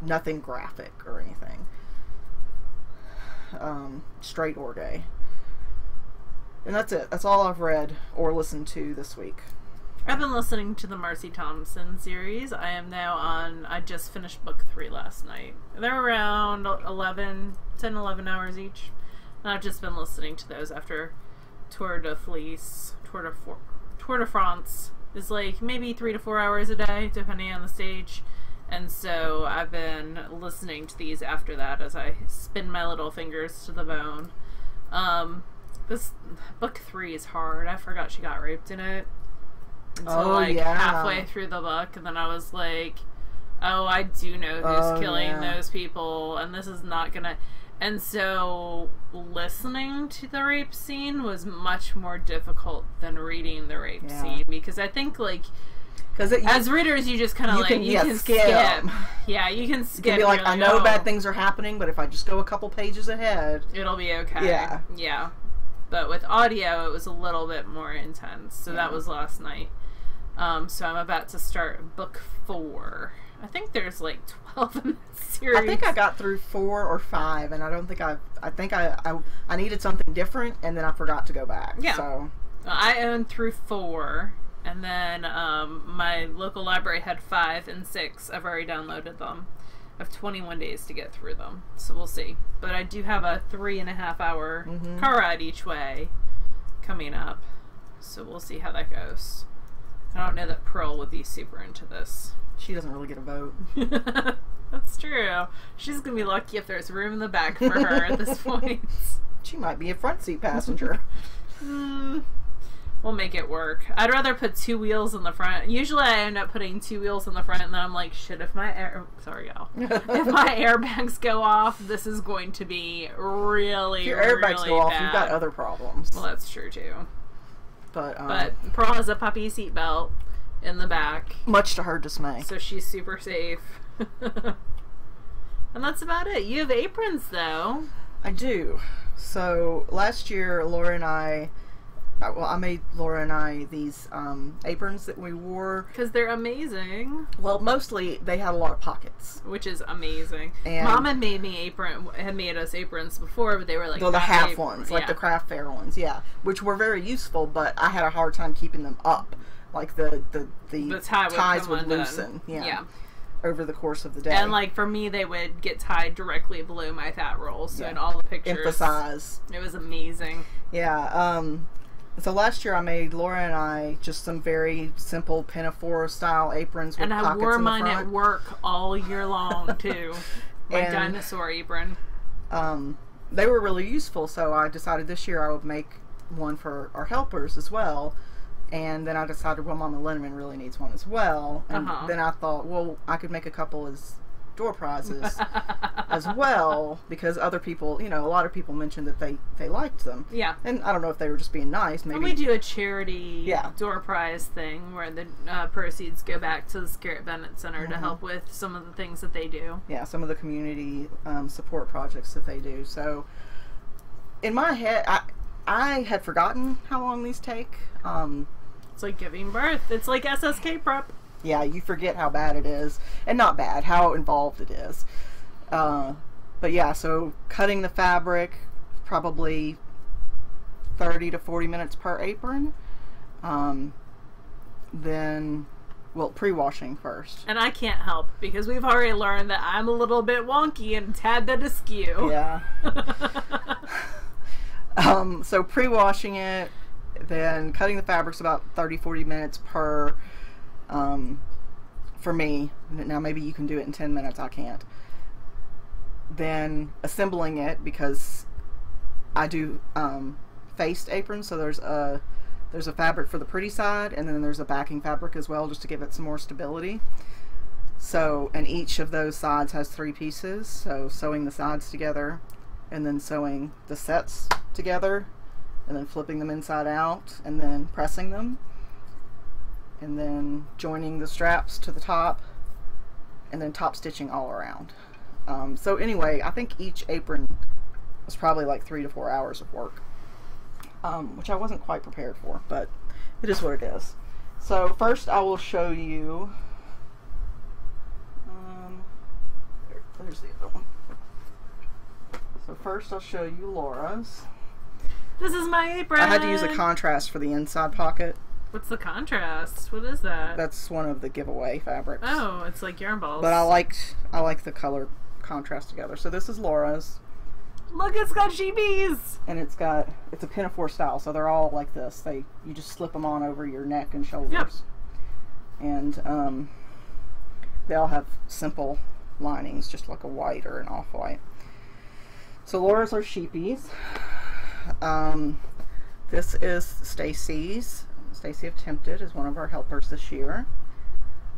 nothing graphic or anything. Um, straight or gay. And that's it. That's all I've read or listened to this week. I've been listening to the Mercy Thompson series. I am now on. I just finished book three last night. They're around 11, 10, 11 hours each. And I've just been listening to those after Tour de Fleece, Tour de, For- Tour de France is like maybe three to four hours a day, depending on the stage. And so I've been listening to these after that as I spin my little fingers to the bone. Um, this book three is hard. I forgot she got raped in it until Oh, like yeah. halfway through the book, and then I was like, "Oh, I do know who's Oh, killing yeah. those people, and this is not gonna." And so, listening to the rape scene was much more difficult than reading the rape Yeah. scene because I think like Because as readers, you just kind of you like can- you yeah, can skip. skip. Yeah, you can you skip. can be like, I know "Oh, bad things are happening, but if I just go a couple pages ahead, It'll be okay. Yeah. Yeah. But with audio, it was a little bit more intense. So that was last night. Um, so I'm about to start book four. I think there's like <laughs> 12 in the series. I think I got through four or five, and I don't think I. I think I, I I needed something different, and then I forgot to go back. Yeah. So I owned through four. And then um, my local library had five and six. I've already downloaded them. I have 21 days to get through them. So we'll see. But I do have a three and a half hour Mhm. car ride each way coming up. So we'll see how that goes. I don't know that Pearl would be super into this. she doesn't really get a vote. <laughs> That's true. She's going to be lucky if there's room in the back for her at this <laughs> point. She might be a front seat passenger. <laughs> Hmm. We'll make it work. I'd rather put two wheels in the front. Usually, I end up putting two wheels in the front, and then I'm like, shit. If my air, sorry, y'all. if my airbags go off, this is going to be really, if your airbags really go off, bad. you've got other problems. Well, that's true too. But um, But Pearl has a puppy seatbelt in the back, much to her dismay. so she's super safe. <laughs> and that's about it. You have aprons though. I do. So last year, Laura and I well, I made Laura and I these um, aprons that we wore. Because they're amazing, Well, mostly they had a lot of pockets. which is amazing. And- Mom had made me apron, had made us aprons before, but they were like the half half apron- ones, like yeah. the craft fair ones, yeah, which were very useful, but I had a hard time keeping them up. Like the the the, The tie ties would undone. loosen, yeah, yeah. over the course of the day. And like for me, they would get tied directly below my fat roll. So Yeah. in all the pictures, emphasize, it was amazing. yeah. Um, so last year I made Laura and I just some very simple pinafore style aprons with And I pockets wore mine at work all year long <laughs> too. My And- dinosaur apron. um, they were really useful. So I decided this year I would make one for our helpers as well. And then I decided, well, Mama Linneman really needs one as well. And Uh-huh. then I thought, well, I could make a couple as door prizes <laughs> as well because other people, you know, a lot of people mentioned that they they liked them. Yeah. And I don't know if they were just being nice. Maybe And we do a charity Yeah. door prize thing where the uh, proceeds go back to the Scarritt Bennett Center to Mhm. help with some of the things that they do. yeah, some of the community um, support projects that they do. So in my head, I I had forgotten how long these take. Um, It's like giving birth. It's like SSK prep. Yeah, you forget how bad it is, and not bad, how involved it is. Uh, but yeah, so cutting the fabric, probably thirty to forty minutes per apron. Um, then, well, pre-washing first. And I can't help because we've already learned that I'm a little bit wonky and tad bit askew. Yeah. <laughs> Um, so pre-washing it, then cutting the fabrics about 30, 40 minutes per. Um, for me, now maybe you can do it in 10 minutes. I can't. Then assembling it because I do um, faced aprons. So there's a there's a fabric for the pretty side, and then there's a backing fabric as well, just to give it some more stability. So, and each of those sides has three pieces. So sewing the sides together, and then sewing the sets together, and then flipping them inside out, and then pressing them, and then joining the straps to the top, and then top stitching all around. Um, so anyway, I think each apron was probably like three to four hours of work, um, which I wasn't quite prepared for, but it is what it is. So first, I will show you. Um, there, there's the other one. So first, I'll show you Laura's. This is my apron. I had to use a contrast for the inside pocket. What's the contrast? What is that? That's one of the giveaway fabrics. oh, it's like yarn balls. But I liked I like the color contrast together. So this is Laura's, Look, it's got sheepies. and it's got it's a pinafore style. So they're all like this. They you just slip them on over your neck and shoulders, Yep. and um, they all have simple linings, just like a white or an off white. So Laura's are sheepies. Um, this is Stacy's. Stacy of Tempted is one of our helpers this year.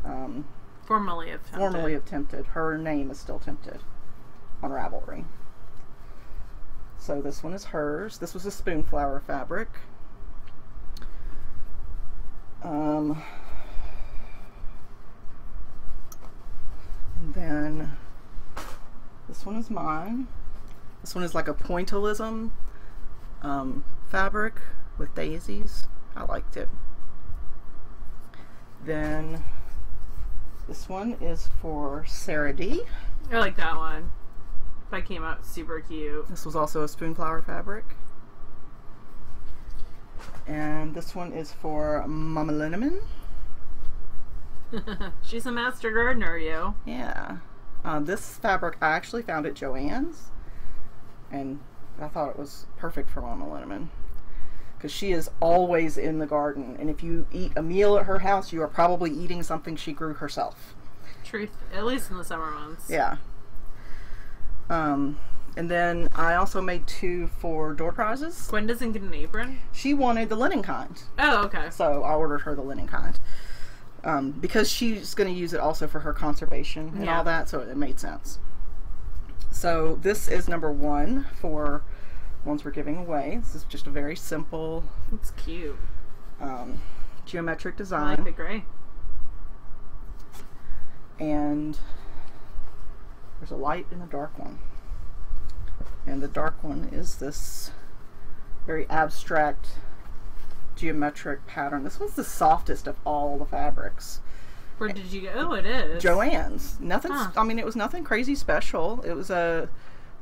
Um, Formerly of formerly of Tempted. Her name is still Tempted on Ravelry. So this one is hers. This was a spoonflower fabric. Um, and then this one is mine. This one is like a pointillism um, fabric with daisies. I liked it. Then this one is for Sarah D. I like that one. That came out super cute. This was also a spoonflower fabric. And this one is for Mama Linneman. <laughs> She's a master gardener, you. Yeah. Uh, this fabric I actually found at Joann's. And I thought it was perfect for Mama Linneman. Because she is always in the garden. And if you eat a meal at her house, you are probably eating something she grew herself. Truth, at least in the summer months. Yeah. Um, and then I also made two for door prizes. Gwen doesn't get an apron. She wanted the linen kind. Oh, okay. So I ordered her the linen kind. Um, because she's going to use it also for her conservation and Yeah. all that, so it made sense. So this is number one for ones we're giving away. This is just a very simple It's cute. um, geometric I design. like the gray. and there's a light and a dark one. And the dark one is this very abstract geometric pattern. This one's the softest of all the fabrics. Where did you go? Oh, it is. Joann's. Nothing. Huh. I mean, it was nothing crazy special. It was a.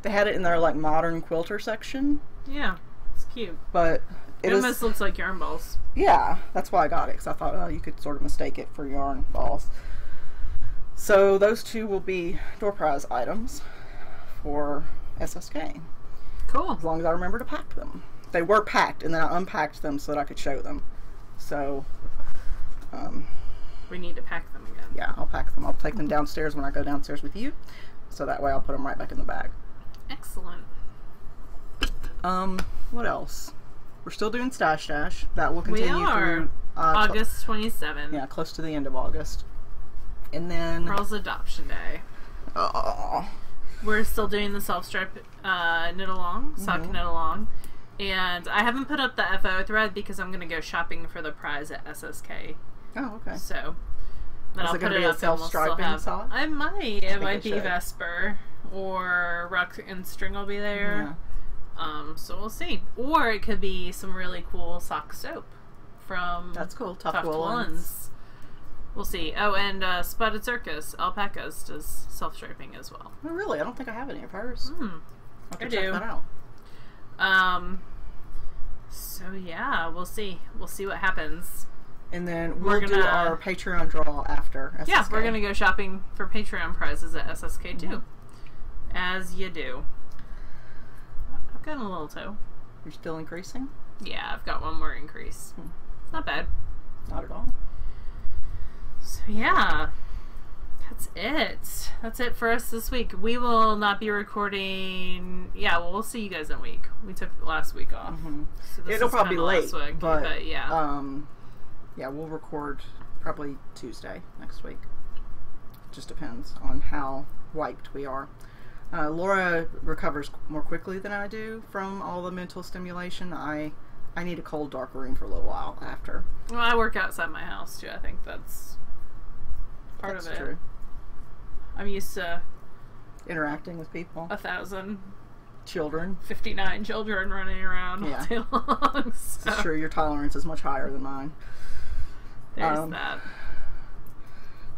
They had it in their like modern quilter section, Yeah, it's cute. but It, almost looks like yarn balls. Yeah, that's why I got it because I thought oh, you could sort of mistake it for yarn balls. So those two will be door prize items for SSK Cool. as long as I remember to pack them. They were packed, and then I unpacked them so that I could show them. So, um, We need to pack them again. yeah, I'll pack them. I'll take them downstairs when I go downstairs with you. So that way I'll put them right back in the bag. Excellent. Um, what else? We're still doing Stash Dash. That will We continue are. through uh, August 27th. yeah, close to the end of August. And then, Pearl's Adoption Day. oh, We're still doing the self stripe uh, knit along, sock Mhm. knit along. And I haven't put up the FO thread because I'm going to go shopping for the prize at SSK. oh, okay. So then Is I'll it gonna be a and we'll self-striping have. sock? I might. It might it be should. Vesper or Ruck and String will be there. Yeah, Um, so we'll see. Or it could be some really cool sock soap from that's cool. Tough, Tuft woolens. We'll see. Oh, and uh, Spotted Circus Alpacas does self striping as well. Oh, really? I don't think I have any of hers. Hmm. To I check do. that out. Um. So yeah, we'll see. We'll see what happens. And then We're we'll do gonna- our Patreon draw after. SSK. Yeah, we're gonna go shopping for Patreon prizes at SSK too, Mhm. as you do. I've got a little toe. You're still increasing? Yeah, I've got one more increase. Hmm. Not bad. Not at all. So yeah, that's it. That's it for us this week. We will not be recording. Yeah, well, we'll see you guys in a week. We took last week off. hmm So this It'll is probably be late, week, but, yeah. Um, yeah, we'll record probably Tuesday next week. Just depends on how wiped we are. Uh, Laura recovers more quickly than I do from all the mental stimulation. I I need a cold, dark room for a little while after. well, I work outside my house too. I think that's part That's of it. true. I'm used to Interacting with people, a thousand children. fifty nine children running around Yeah. all day <laughs> long. So It's true. Your tolerance is much higher than mine. There's Um, that.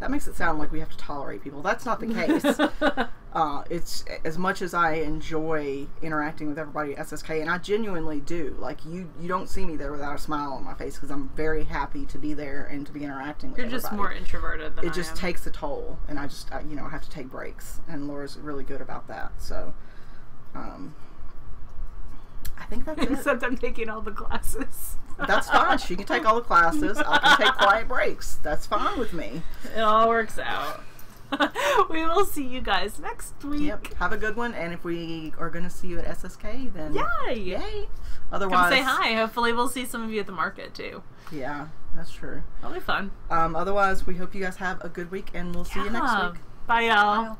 That makes it sound like we have to tolerate people. That's not the case. <laughs> uh, it's as much as I enjoy interacting with everybody at SSK, and I genuinely do. Like you, you don't see me there without a smile on my face because I'm very happy to be there and to be interacting with You're just more introverted than It I just am. takes a toll, and I just, I, you know, I have to take breaks, and Laura's really good about that. So, um, I think that's it. Except I'm taking all the classes. That's fine. She can take all the classes. I can take <laughs> quiet breaks. That's fine with me. It all works out. <laughs> we will see you guys next week. Yep. Have a good one. And if we are going to see you at SSK, then Yay! yay. Come Otherwise, say hi. Hopefully, we'll see some of you at the market too. Yeah, that's true. That'll be fun. Um, otherwise, we hope you guys have a good week, and we'll see you next week. Bye, y'all. Bye.